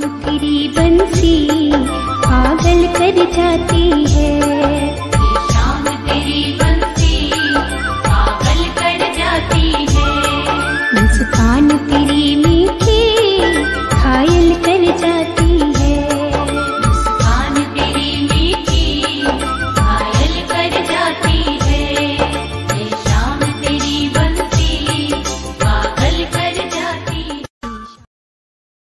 तेरी बंसी पागल कर जाती है। शाम तेरी बंसी पागल कर जाती है। मुस्कान तेरी